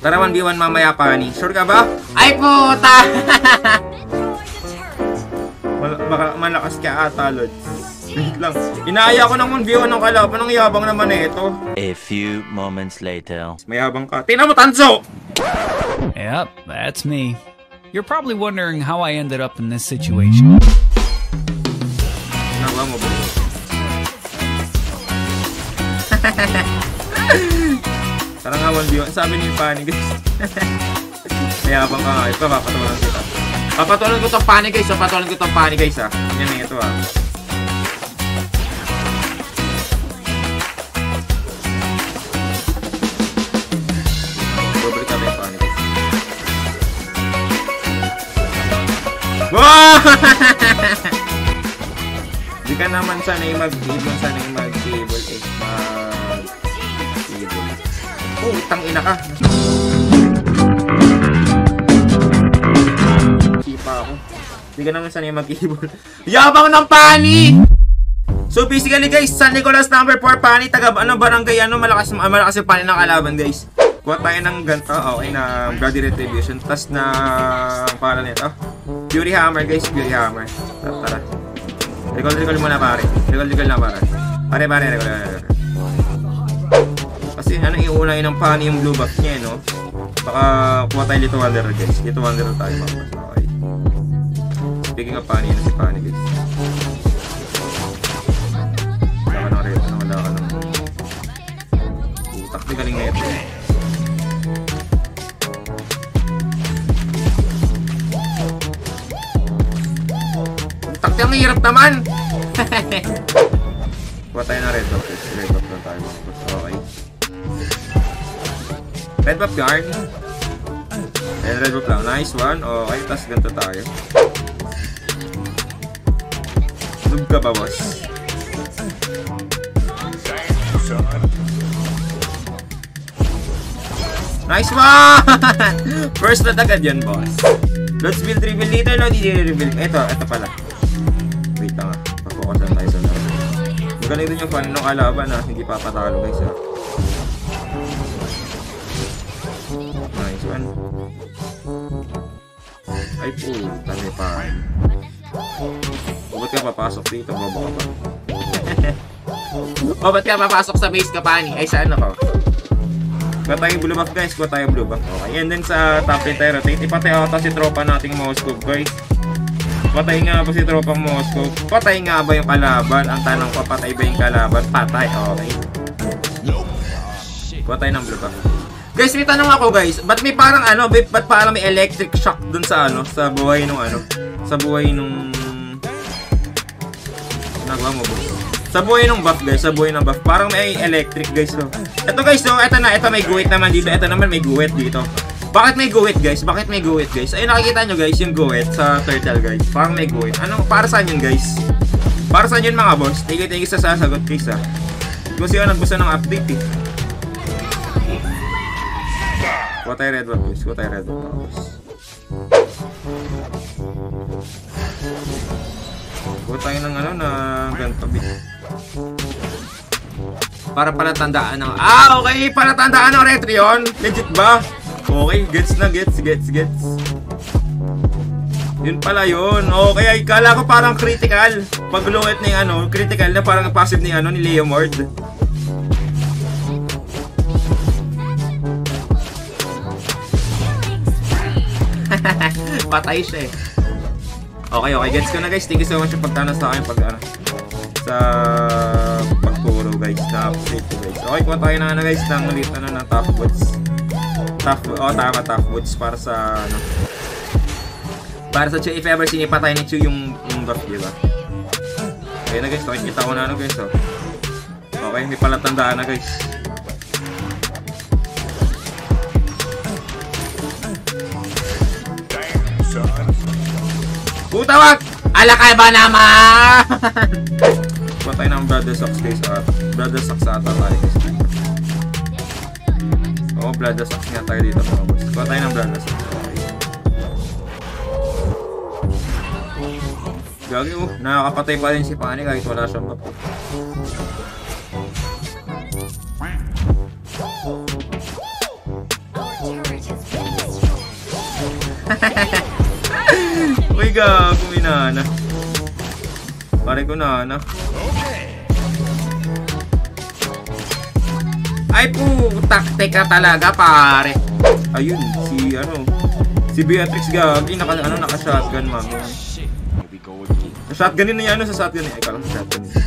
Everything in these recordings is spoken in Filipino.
Tara 1v1 mamaya pa ni. Sure ka ba? Ay puta! Mal- baka malakas ka ata, Lods. Wait lang. Inaaya ko ng 1v1 ng kalaban. Ang yabang naman eh ito. A few moments later. May yabang ka. Tingnan mo, Tanso! Yep, that's me. You're probably wondering how I ended up in this situation. Nagawa mo ba? Tara nga 1v1. Sabi ni Fanny, guys. May yabang ka nga. Ito, papatulan kita. Papatulan ko tong Fanny, guys. Papatulan ko tong Fanny, guys, ah. Yan eh, ito, ah. Babalik kami yung Fanny, guys. Wow! Ka naman sanay mag-ibon, sanay mag-cable eh. Mag-cable. Oh, utang ina ka. Sipa ako. Di ka naman sanay mag-cable. Yabang ng pani! So basically guys, San Nicolas number 4 pani, taga ano barangay ano, malakas ah, malakas yung pani ng kalaban guys. Kuha tayo ng ganito, okay, na Bloody Retribution. Tapos na, ang pangalan nito, Fury Hammer guys, Fury Hammer. Tara. Recall, recall muna pare. Recall, recall na pare. Pare, pare, recall, recall. Kasi ano, iuna yun ng pani yung blue buff niya, eh, no? Baka kuha tayo Little Wanderer guys. Little Wanderer tayo mga boss. Okay. Speaking of pani, ano si pani guys? Wala ka ng red, ano, wala ka ng... Utak, di galing na ito. Utak, ang hirap naman! Kuha tayo ng red guys. Red buff lang tayo mga boss. Okay. Red buff guard. Ayan, red buff lang. Nice one. Okay, tas ganito tayo. Noob ka ba, boss? Nice one! First na agad yan, boss. Let's build reveal dito, no? Hindi reveal. Ito, ito pala. Wait lang ah. Papokus lang tayo sa laro. Magaling din yung fan ng kalaban ah. Hindi papatalo guys ah. One. Ay po, tani pa. O ba't ka papasok dito? Bobo ka pa. o ba't ka papasok sa base ka pani? Ay saan ako? Kuha tayo blue buff guys, kuha tayo blue buff. Okay, and then sa top lane tayo rotate. Ipatay ata si tropa nating Moscow guys. Patay nga ba si tropang Moscow? Patay nga ba yung kalaban? Ang tanong ko, patay ba yung kalaban? Patay, okay. Kuha tayo ng blue buff. Guys, may tanong ako guys. Ba't may parang ano, ba't, parang may electric shock dun sa ano, sa buhay nung ano, sa buhay nung... Nagawa mo ba? Sa buhay ng buff guys, sa buhay ng buff, parang may electric guys no. Ito guys, so ito na, ito may guhit naman dito, ito naman may guhit dito. Bakit may guhit guys? Bakit may guhit guys? Ayun nakikita nyo guys, yung guhit sa turtle guys. Parang may guhit. Ano, para saan yun guys? Para saan yun mga boss? Tigil sa sasagot guys ha. Kung sino nagbusa ng update eh. Kuha tayo red buff guys, kuha tayo red mga boss. Kuha tayo ng ano na ganito bit. Para palatandaan ng... Ah, okay! Palatandaan ng Retrion! Legit ba? Okay, gets na, gets, gets, gets. Yun pala yun. Okay, ay kala ko parang critical. Pag luwet yung ano, critical na parang passive ni ano, ni Leomord. Patay siya eh. Okay, okay. Gets ko na guys. Thank you so much yung pagtana sa akin pag ano, sa pagturo guys. Update ko guys. Okay, kuha tayo na ano guys ng ulit ano ng top woods. Top, oh tama top woods para sa ano. Para sa Chu, if ever sinipatay ni Chu yung, yung buff, di ba? Okay na guys, nakikita ko na ano guys, oh. Okay, may palatandaan na guys. Puta wag! Alakay ba naman? Kuha tayo ng Brother Socks guys. Uh, Brother Socks ata tayo guys. Oo, Brother Socks nga tayo dito mga boss. Kuha tayo ng Brother Socks. Okay. Gagi oh, nakakapatay pa rin si Pani kahit wala siyang. Our turret Uy, gago, minana. Pare ko na, na. Ay, putak, teka talaga, pare. Ayun, si, ano, si Beatrix Gagi, naka, ano, naka-shotgun, mami. Shotgun din niya, ano, sa shotgun niya. Ay, kalang shotgun niya.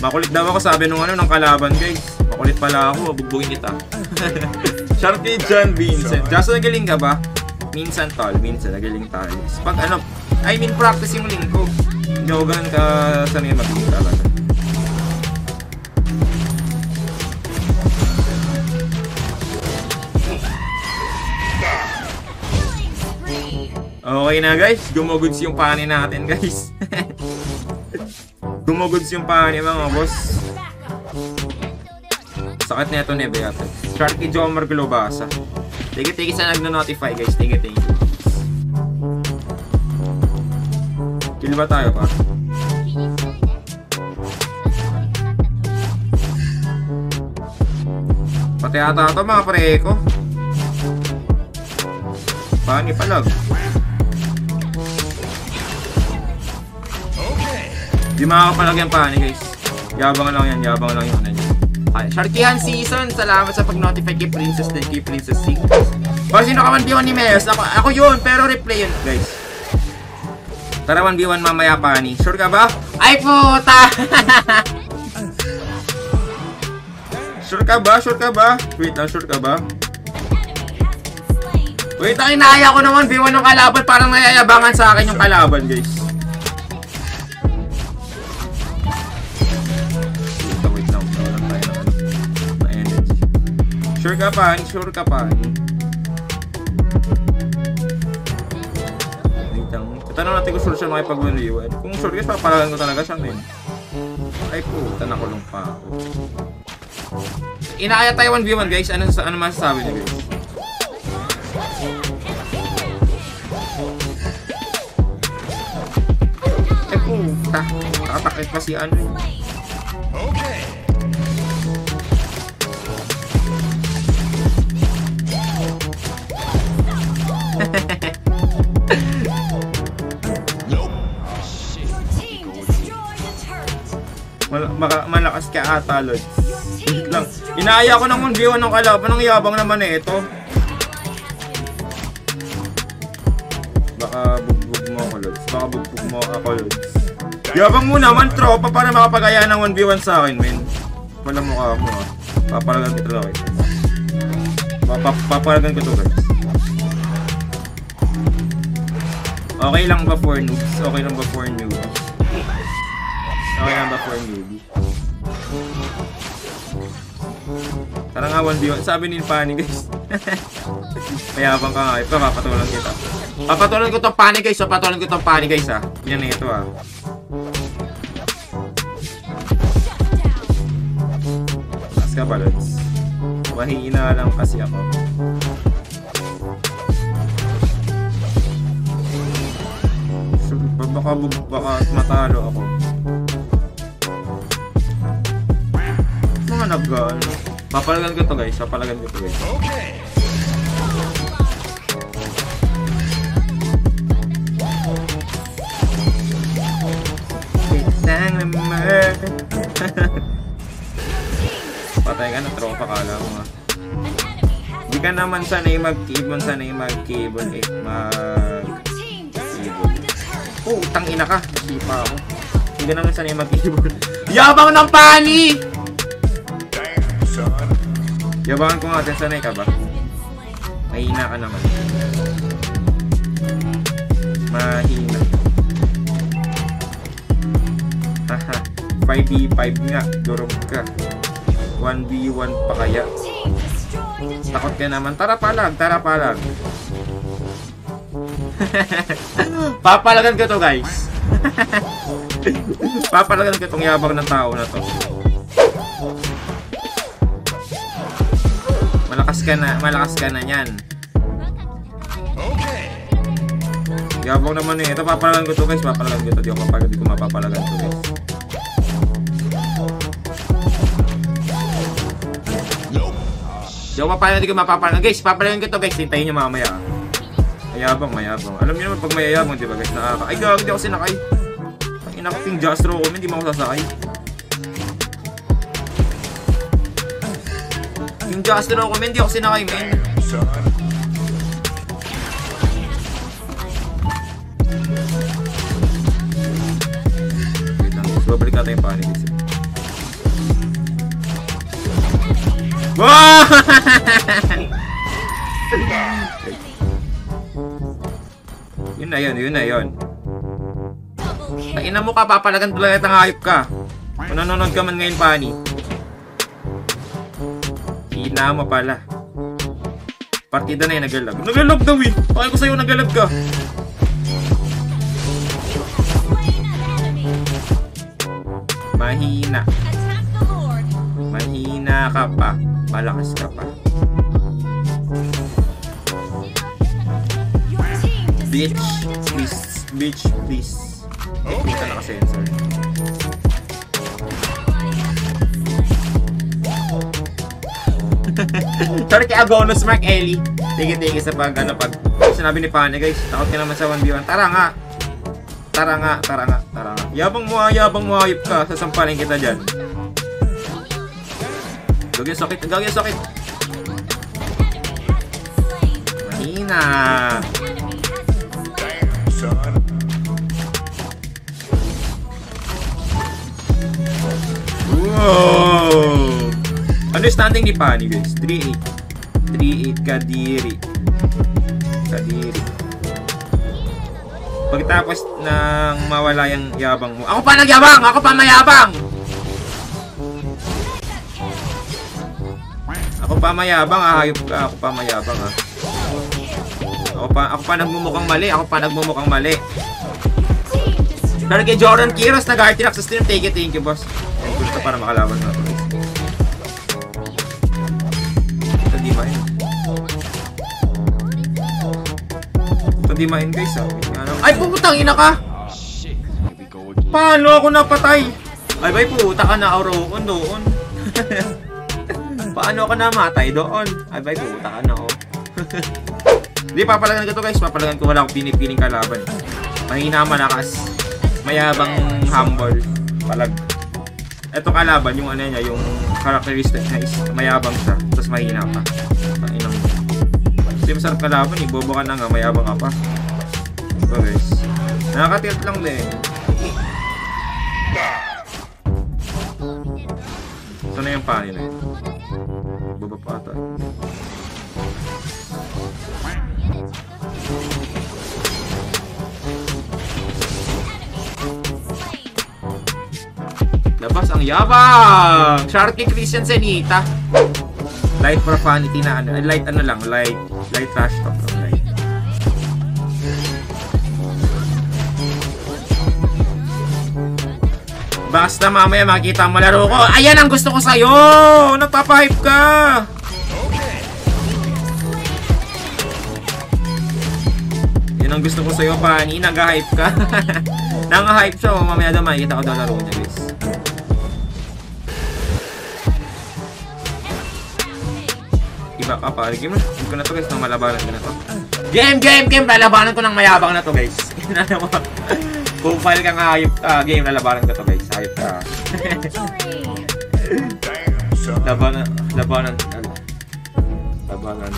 Makulit daw ako sabi nung ano ng kalaban guys. Makulit pala ako, bugbugin kita. Sharky John Vincent. Jaso nagaling ka ba? Minsan tol, minsan nagaling tayo. Pag ano, I mean practice yung lingko. Hindi ako ganun ka sanay maging talaga. Okay na guys, gumugods yung pani natin guys. gumugods yung pani mga boss. Sakit na ito ni Beato. Sharky Jomar Globasa. Thank you, thank you sa nagno-notify guys. Thank you, thank you. Kill ba tayo pa? Pati ata ito mga pre ko. Pani palag. Di makakapalag yung pani guys. Yabang lang yan, yabang lang yung ano. Okay, Sharkihan Season, salamat sa pag-notify kay Princess din kay Princess C. O sino ka 1v1 ni Meos? Ako, ako yun, pero replay yun guys. Tara 1v1 mamaya pani. Sure ka ba? Ay puta! sure ka ba? Sure ka ba? Wait lang, sure ka ba? Wait, ang inaaya ko naman V1 ng kalaban. Parang nayayabangan sa akin yung kalaban, guys. Sure ka pa? Sure ka pa? Wait lang. Tatanong natin kung sure siya makipag-1v1. Kung sure guys, papalagan ko talaga siya ngayon. Ay puta, nakulong pa ako. Inaaya tayo 1v1 guys. Ano, ano masasabi niyo guys? Eh puta, nakatakit pa si ano eh. Ata, Lods. Wait lang. Inaaya ko ng 1v1 ng kalaban. Ang yabang naman eh, ito. Baka bugbog mo ako, Lods. Baka bugbog mo ako, Lods. Yabang mo naman, tropa, para makapagaya ng 1v1 sa akin, men. Wala mukha mo, ah. Papalagan ko ito wait. Papa- Papalagan ko ito, guys. Okay lang ba for noobs? Okay lang ba for noobs? Okay lang ba for newbie? Tara nga 1v1. Sabi ni Pani guys. Mayabang ka nga. Ito, papatulan kita. Papatulan ko tong Pani guys. Papatulan ko tong Pani guys ha. Yan na ito ah. Taas ka ba, Lods? Mahina lang kasi ako. Baka, baka matalo ako. Mga nag ano. Papalagan ko to guys. Papalagan ko to guys. Naman. Patay ka na tropa kala mo ah. Di ka naman sanay mag-kibon, sanay mag-kibon eh. Mag-kibon. Oh, utang ina ka. Sipa ako. Hindi ka naman sanay mag-kibon. Yabang ng pani! Yabangan ko nga sanay ka ba? Mahina ka naman. Mahina. Haha. 5v5 nga, durog ka. 1v1 pa kaya. Takot ka naman. Tara palag, tara palag. Papalagan ko to guys. Papalagan ko tong yabang ng tao na to. Ka na, malakas ka na yan. Yabang naman eh. Ito papalagan ko to guys, papalagan ko to. Di ako kapag di ko mapapalagan to guys. Di ako papalagan, hindi ko mapapalagan. Guys, papalagan ko to guys. Hintayin nyo mamaya. Mayabang, mayabang. Alam niyo naman pag mayayabang, di ba guys? Nakaka... Ay, gagawin di ako sinakay. Ang ina ko ting Jastro ko, hindi mo ako sasakay. Yung Jastro ko, hindi ako sinakay, men. Babalik natin yung panic. guys. Wow! yun na yun, yun na yun. Taina mo ka, papalagan talaga ng hayop ka. Kung nanonood ka man ngayon, Pani. Hina mo pala. Partida na yun, nagalag. Nagalag daw eh. Pakay ko sa'yo, nagalag ka. Mahina. Mahina ka pa. Malakas ka pa. Bitch, please. Bitch, please. Technique ka naka-sensor. Sorry kay Agonos Mark Ellie. Tige tige sa pag ano pag sinabi ni Pane guys, takot ka naman sa 1v1. Tara nga. Tara nga, tara nga, tara nga. Yabang mo, yabang mo hayop ka. Sasampalin kita diyan. Gagawin sakit, gagawin sakit. Mahina. Wow! Ano yung standing ni Pani guys? 3-8. 3-8 Kadiri. Kadiri. Pagtapos ng mawala yung yabang mo. Ako pa nagyabang! Ako pa mayabang! Ako pa mayabang ah, hayop ka. Ako pa mayabang ah. Ako pa, ako pa nagmumukhang mali. Ako pa nagmumukhang mali. Pero kay Jordan Kiros, nag-artirax sa stream. Take it, thank you, boss. Thank you para makalaban na Ito di main, guys. ah. Ano? Ay, puputang ina ka! Paano ako napatay? Ay, bay, puta ka na, Auroon, doon. Paano ka namatay doon? Ay, bay, puta ka na, oh. Hindi, papalagan ko to, guys. Papalagan ko wala akong pinipiling kalaban. Mahina malakas. Mayabang humble. Palag. Ito kalaban, yung ano niya, yung characteristic niya is mayabang siya. Tapos mahina pa. Masarap kalaban, eh. Bobo ka na nga, mayabang ka pa. Ito, guys. Nakakatilt lang din. Saan na yung pani na yun? Baba pa ata. Labas ang yabang! Sharky Christian Senita. Light profanity na ano. Light ano lang. Light, light trash talk lang. Light. Basta mamaya makita mo laro ko. Ayan ang gusto ko sa'yo! Nagpapahype ka! Yan ang gusto ko sa'yo, Pani. Nag-hype ka. Nang-hype siya. Mamaya daw makikita ko daw laro niya, guys. Iba ka pa. Game, game ko na to, guys. Nang malabanan ko na to. Game, game, game! Lalabanan ko ng mayabang na to, guys. Ano mo? Kung file kang hayop ka, game, lalabanan ko to, guys. Hayop ka. labanan, labanan, ano? Labanan.